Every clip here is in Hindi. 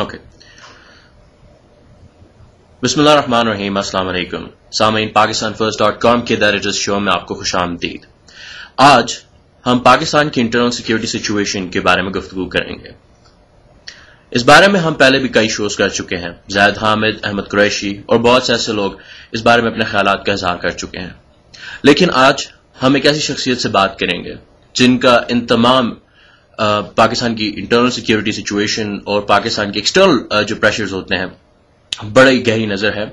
ओके अस्सलाम सामीन पाकिस्तान फ़र्स्ट डॉट कॉम के दर्ज शो में आपको खुश आमदीद। आज हम पाकिस्तान की इंटरनल सिक्योरिटी सिचुएशन के बारे में गुफ्तु करेंगे। इस बारे में हम पहले भी कई शोज़ कर चुके हैं। जैद हामिद, अहमद कुरैशी और बहुत से ऐसे लोग इस बारे में अपने ख्याल का इजहार कर चुके हैं। लेकिन आज हम एक ऐसी शख्सियत से बात करेंगे, जिनका इन तमाम पाकिस्तान की इंटरनल सिक्योरिटी सिचुएशन और पाकिस्तान के एक्सटर्नल जो प्रेशर्स होते हैं, बड़ी गहरी नज़र है।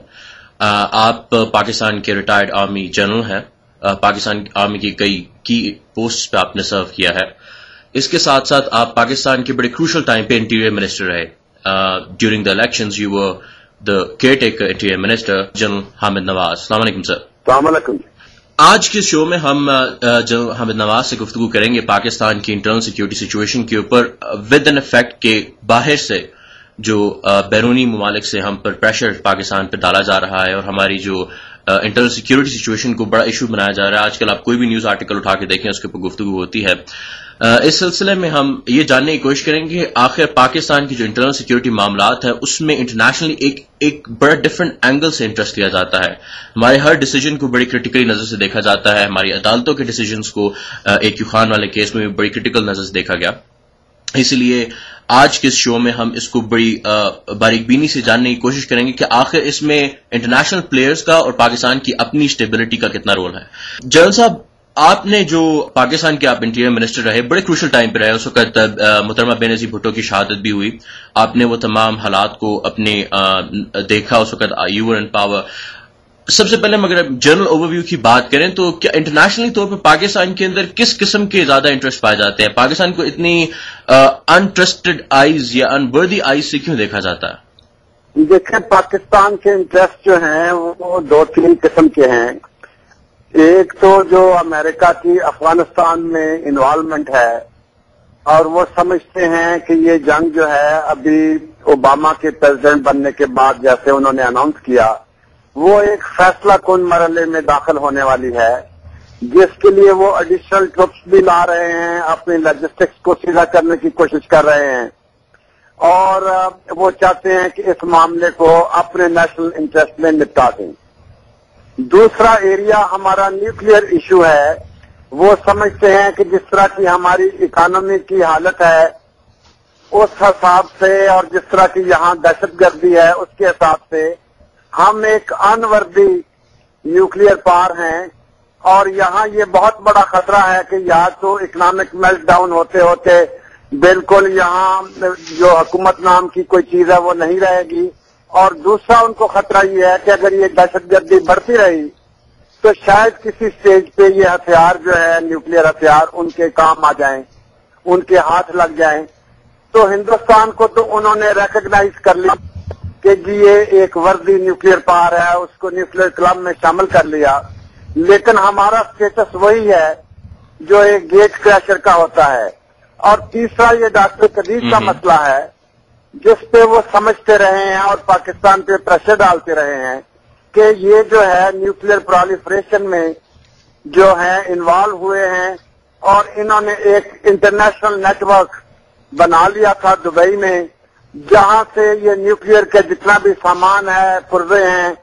आप पाकिस्तान के रिटायर्ड आर्मी जनरल हैं। पाकिस्तान आर्मी की कई की पोस्ट पे आपने सर्व किया है। इसके साथ साथ आप पाकिस्तान के बड़े क्रूशल टाइम पे इंटीरियर मिनिस्टर रहे। During the election you were the caretaker interior minister general Hamid Nawaz. सलामकुम सर आज के शो में हम जनरल हामिद नवाज़ से गुफ्तु करेंगे पाकिस्तान की इंटरनल सिक्योरिटी सिचुएशन के ऊपर विद एन इफ़ेक्ट के बाहर से जो बैरूनी ममालिक से हम पर प्रेशर पाकिस्तान पर डाला जा रहा है और हमारी जो इंटरनल सिक्योरिटी सिचुएशन को बड़ा इशू बनाया जा रहा है। आजकल आप कोई भी न्यूज़ आर्टिकल उठा के देखें, उसके ऊपर गुफ्तु होती है। इस सिलसिले में हम ये जानने की कोशिश करेंगे कि आखिर पाकिस्तान की जो इंटरनल सिक्योरिटी मामला है, उसमें इंटरनेशनली एक एक बड़ा डिफरेंट एंगल से इंटरेस्ट लिया जाता है। हमारे हर डिसीज़न को बड़ी क्रिटिकली नज़र से देखा जाता है। हमारी अदालतों के डिसीज़न को एक यू खान वाले केस में भी बड़ी क्रिटिकल नज़र से देखा गया। इसलिए आज के शो में हम इसको बड़ी बारीकबीनी से जानने की कोशिश करेंगे कि आखिर इसमें इंटरनेशनल प्लेयर्स का और पाकिस्तान की अपनी स्टेबिलिटी का कितना रोल है। जनरल साहब आपने जो पाकिस्तान के आप इंटीरियर मिनिस्टर रहे बड़े क्रूशल टाइम पे रहे उस वक्त मुतरमा बेनजी भुट्टो की शहादत भी हुई। आपने वो तमाम हालात को अपने आ, देखा उस वक्त यू इन पावर सबसे पहले मगर जनरल ओवरव्यू की बात करें तो क्या इंटरनेशनली तौर पर पाकिस्तान के अंदर किस किस्म के ज़्यादा इंटरेस्ट पाए जाते हैं? पाकिस्तान को इतनी अनट्रस्टेड आईज या अनवर्दी आईज से क्यों देखा जाता है? देखें पाकिस्तान के इंटरेस्ट जो हैं वो दो तीन किस्म के हैं। एक तो जो अमेरिका की अफ़गानिस्तान में इन्वॉल्वमेंट है, और वो समझते हैं कि ये जंग जो है, अभी ओबामा के प्रेसिडेंट बनने के बाद जैसे उन्होंने अनाउंस किया, वो एक फैसला कौन मरले में दाखिल होने वाली है, जिसके लिए वो एडिशनल ट्रुप्स भी ला रहे हैं, अपनी लॉजिस्टिक्स को सीधा करने की कोशिश कर रहे हैं। और वो चाहते हैं कि इस मामले को अपने नेशनल इंटरेस्ट में निपटा दें। दूसरा एरिया हमारा न्यूक्लियर इशू है। वो समझते हैं कि जिस तरह की हमारी इकोनॉमी की हालत है, उस हिसाब से और जिस तरह की यहाँ दहशतगर्दी है, उसके हिसाब से हम एक अनवर्दी न्यूक्लियर पार हैं। और यहाँ ये बहुत बड़ा खतरा है कि या तो इकोनॉमिक मेल्ट डाउन होते होते बिल्कुल यहाँ जो हुकूमत नाम की कोई चीज़ है वो नहीं रहेगी। और दूसरा उनको खतरा ये है कि अगर ये दहशतगर्दी बढ़ती रही तो शायद किसी स्टेज पे ये हथियार जो है न्यूक्लियर हथियार उनके काम आ जाएँ, उनके हाथ लग जाएँ, तो हिंदुस्तान को तो उन्होंने रिकग्नाइज कर लिया कि जी ये एक वर्दी न्यूक्लियर पार है उसको न्यूक्लियर क्लब में शामिल कर लिया। लेकिन हमारा स्टेटस वही है जो एक गेट क्रैशर का होता है। और तीसरा ये डॉक्टर कदीर का मसला है जिस पे वो समझते रहे हैं और पाकिस्तान पे प्रेशर डालते रहे हैं कि ये जो है न्यूक्लियर प्रोलिफरेशन में जो है इन्वॉल्व हुए हैं और इन्होंने एक इंटरनेशनल नेटवर्क बना लिया था दुबई में, जहाँ से ये न्यूक्लियर के जितना भी सामान है, पुर्जे हैं,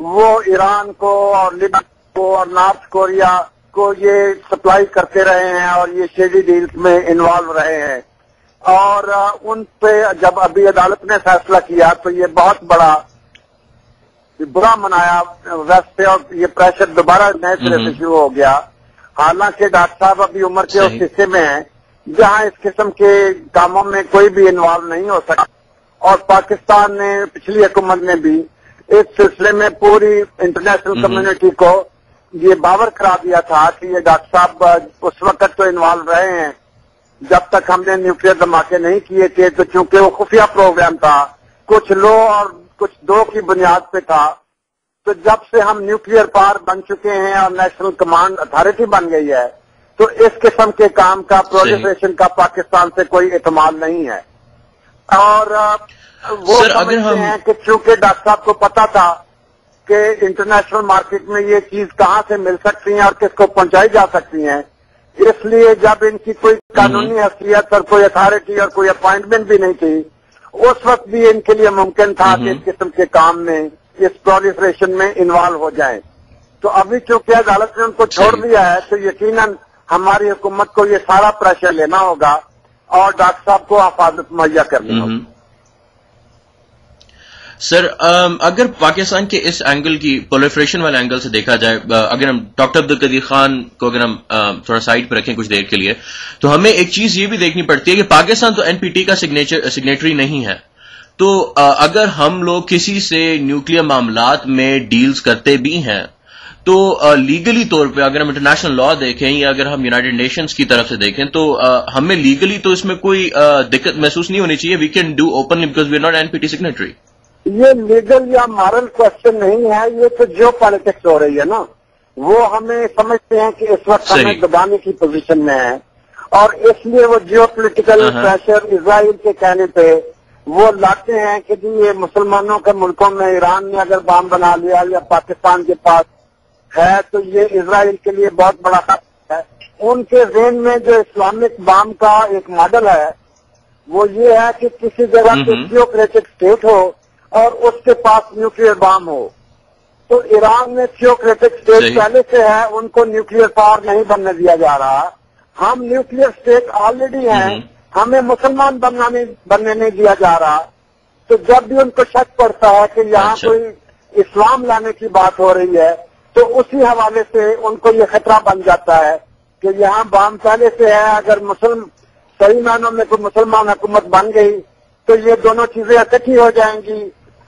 वो ईरान को और लिबिया को और नॉर्थ कोरिया को ये सप्लाई करते रहे हैं और ये शेडी डील्स में इन्वॉल्व रहे हैं। और उन पे जब अभी अदालत ने फैसला किया तो ये बहुत बड़ा बुरा मनाया वैसे और ये प्रेशर दोबारा नए सिरे से शुरू हो गया। हालाँकि डॉक्टर साहब अभी उम्र के उस हिस्से में हैं जहाँ इस किस्म के कामों में कोई भी इन्वॉल्व नहीं हो सकता और पाकिस्तान ने पिछली हुकूमत ने भी इस सिलसिले में पूरी इंटरनेशनल कम्युनिटी को ये बावर करा दिया था कि ये डॉक्टर साहब उस वक्त तो इन्वॉल्व रहे हैं। जब तक हमने न्यूक्लियर धमाके नहीं किए थे तो चूँकि वो खुफिया प्रोग्राम था कुछ लो और कुछ दो की बुनियाद पे था तो जब से हम न्यूक्लियर पार बन चुके हैं और नेशनल कमांड अथॉरिटी बन गई है तो इस किस्म के काम का प्रोलिफरेशन का पाकिस्तान से कोई इतमाल नहीं है। और वो समझते हम... हैं कि चूँकि डॉक्टर साहब को पता था कि इंटरनेशनल मार्केट में ये चीज़ कहाँ से मिल सकती है और किसको पहुंचाई जा सकती है इसलिए जब इनकी कोई कानूनी हैसियत और कोई अथॉरिटी और कोई अपॉइंटमेंट भी नहीं थी उस वक्त भी इनके लिए मुमकिन था कि इस किस्म के काम में इस प्रोलिफरेशन में इन्वॉल्व हो जाए। तो अभी चूँकि अदालत ने उनको छोड़ दिया है तो यकीनन हमारी हुकूमत को ये सारा प्रेशर लेना होगा और डॉक्टर साहब को हफाजत मुहैया करनी होगी। सर अगर पाकिस्तान के इस एंगल की प्रोलिफरेशन वाले एंगल से देखा जाए अगर हम डॉक्टर अब्दुल कदीर खान को अगर हम थोड़ा साइड पर रखें कुछ देर के लिए तो हमें एक चीज़ ये भी देखनी पड़ती है कि पाकिस्तान तो एनपीटी का सिग्नेचर सिग्नेटरी नहीं है। तो अगर हम लोग किसी से न्यूक्लियर मामलात में डील्स करते भी हैं तो लीगली तौर पे अगर हम इंटरनेशनल लॉ देखें या अगर हम यूनाइटेड नेशंस की तरफ़ से देखें तो हमें लीगली तो इसमें कोई दिक्कत महसूस नहीं होनी चाहिए। We can do openly because we are not NPT signatory ये लीगल या मॉरल क्वेश्चन नहीं है ये तो जो पॉलिटिक्स हो रही है ना। वो हमें समझते हैं कि इस वक्त हमें दबाने की पोजीशन में है। और इसलिए वो जियो पोलिटिकल प्रेशर इसराइल के कहने पे वो लाते हैं कि जी ये मुसलमानों के मुल्कों में ईरान ने अगर बम बना लिया या पाकिस्तान के पास है तो ये इसराइल के लिए बहुत बड़ा खतरा है। उनके जेन में जो इस्लामिक बम का एक मॉडल है वो ये है कि किसी जगह पे थियोक्रेटिक स्टेट हो और उसके पास न्यूक्लियर बम हो। तो ईरान में थियोक्रेटिक स्टेट पहले से है उनको न्यूक्लियर पावर नहीं बनने दिया जा रहा। हम न्यूक्लियर स्टेट ऑलरेडी हैं हमें मुसलमान बनने बनने नहीं दिया जा रहा। तो जब भी उनको शक पड़ता है कि यहाँ अच्छा। कोई इस्लाम लाने की बात हो रही है तो उसी हवाले से उनको ये खतरा बन जाता है कि यहाँ बाम पहले से है अगर मुसलम सही मायनों में कोई मुसलमान हुकूमत बन गई तो ये दोनों चीज़ें इकट्ठी हो जाएँगी।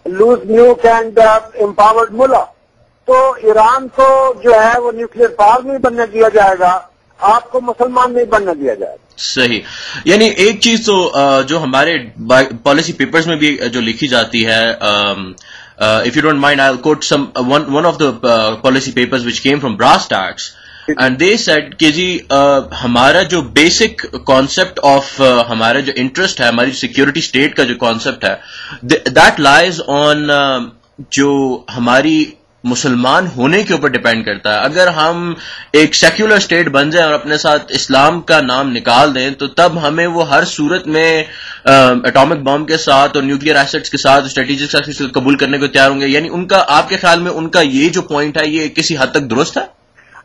लूज न्यूक एंड एम्पावर्ड मुला तो ईरान को जो है वो न्यूक्लियर पावर नहीं बनने दिया जाएगा, आपको मुसलमान नहीं बनने दिया जाएगा। सही। यानी एक चीज़ तो जो हमारे पॉलिसी पेपर्स में भी जो लिखी जाती है if you don't mind I quote some one of the policy papers which came from brass tacks and they said कि जी uh, हमारा जो बेसिक कॉन्सेप्ट ऑफ़ हमारा जो इंटरेस्ट है हमारी सिक्योरिटी स्टेट का जो कॉन्सेप्ट है दैट लाइज ऑन जो हमारी मुसलमान होने के ऊपर डिपेंड करता है। अगर हम एक सेक्युलर स्टेट बन जाए और अपने साथ इस्लाम का नाम निकाल दें तो तब हमें वो हर सूरत में एटॉमिक बम के साथ और न्यूक्लियर एसेट्स के साथ स्ट्रेटेजिक कबूल करने को तैयार होंगे। यानी उनका आपके ख्याल में उनका ये जो पॉइंट है ये किसी हद तक दुरुस्त है?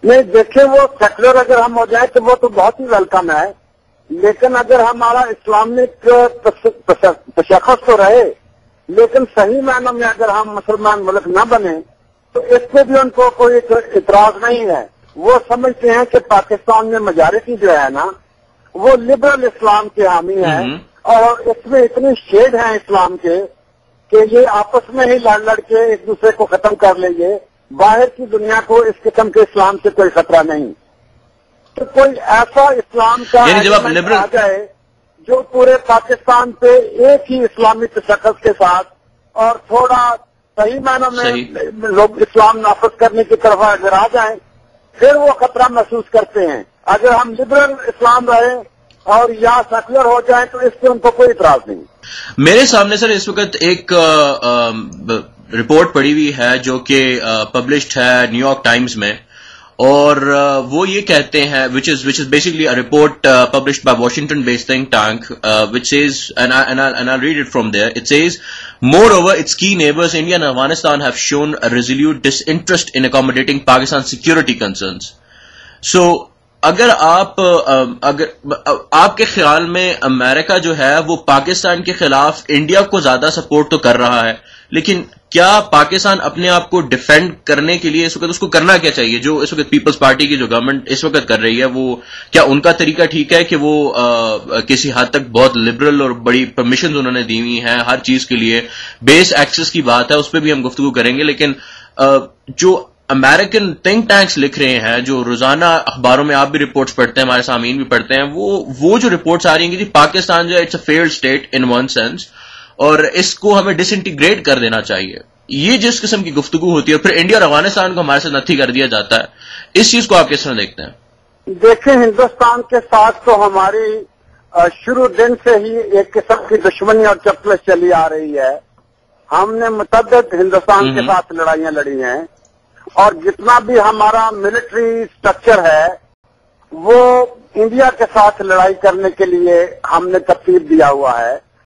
नहीं देखिए वो सेक्युलर अगर हम हो जाए तो वो तो बहुत ही वेलकम है। लेकिन अगर हमारा इस्लामिक तशखस तो रहे लेकिन सही मायनों में अगर हम मुसलमान मुल्क न बने तो इस पे भी उनको कोई इतराज नहीं है। वो समझते हैं कि पाकिस्तान में मेजोरिटी जो है ना वो लिबरल इस्लाम के हामी है। और इसमें इतने शेड हैं इस्लाम के कि ये आपस में ही लड़ लड़ के एक दूसरे को खत्म कर लेंगे। बाहर की दुनिया को इस किस्म के इस्लाम से कोई खतरा नहीं। तो कोई ऐसा इस्लाम का जब आप लिबरल आ जाए जो पूरे पाकिस्तान पे एक ही इस्लामिक शख्स के साथ और थोड़ा सही मायनों में लोग इस्लाम नाफज करने की तरफ़ अगर आ जाए फिर वो खतरा महसूस करते हैं। अगर हम लिबरल इस्लाम रहे और या सेकुलर हो जाए तो इससे उनको कोई इतराज नहीं। मेरे सामने सर इस वक्त एक आ, आ, रिपोर्ट पड़ी हुई है जो कि पब्लिश्ड है न्यूयॉर्क टाइम्स में। और वो ये कहते हैं which is which is basically a report published by Washington based think tank which is I read it from there it says moreover its key neighbours India and Afghanistan have shown resolute disinterest in accommodating Pakistan security concerns so अगर आप अगर आपके ख्याल में अमेरिका जो है, वो पाकिस्तान के खिलाफ इंडिया को ज़्यादा सपोर्ट तो कर रहा है, लेकिन क्या पाकिस्तान अपने आप को डिफेंड करने के लिए इस वक्त उसको करना क्या चाहिए? जो इस वक्त पीपल्स पार्टी की जो गवर्नमेंट इस वक्त कर रही है वो क्या उनका तरीका ठीक है कि वो आ, किसी हद तक बहुत लिबरल और बड़ी परमिशन उन्होंने दी हुई हैं हर चीज़ के लिए? बेस एक्सेस की बात है उस पर भी हम गुफ्तु करेंगे लेकिन आ, जो अमेरिकन थिंक टैंक्स लिख रहे हैं जो रोज़ाना अखबारों में आप भी रिपोर्ट्स पढ़ते हैं हमारे सामीन भी पढ़ते हैं वो वो जो रिपोर्ट्स आ रही हैं कि पाकिस्तान जो है it's a failed state in one sense और इसको हमें डिसइंटीग्रेट कर देना चाहिए। ये जिस किस्म की गुफ्तु होती है फिर इंडिया और अफ़गानिस्तान को हमारे साथ नथी कर दिया जाता है इस चीज़ को आप किस तरह देखते हैं? देखें हिंदुस्तान के साथ तो हमारी शुरू दिन से ही एक किस्म की दुश्मनी और चपलस चली आ रही है। हमने मुतद हिंदुस्तान के साथ लड़ाइयाँ लड़ी हैं और जितना भी हमारा मिलिट्री स्ट्रक्चर है वो इंडिया के साथ लड़ाई करने के लिए हमने तरतीब दिया हुआ है।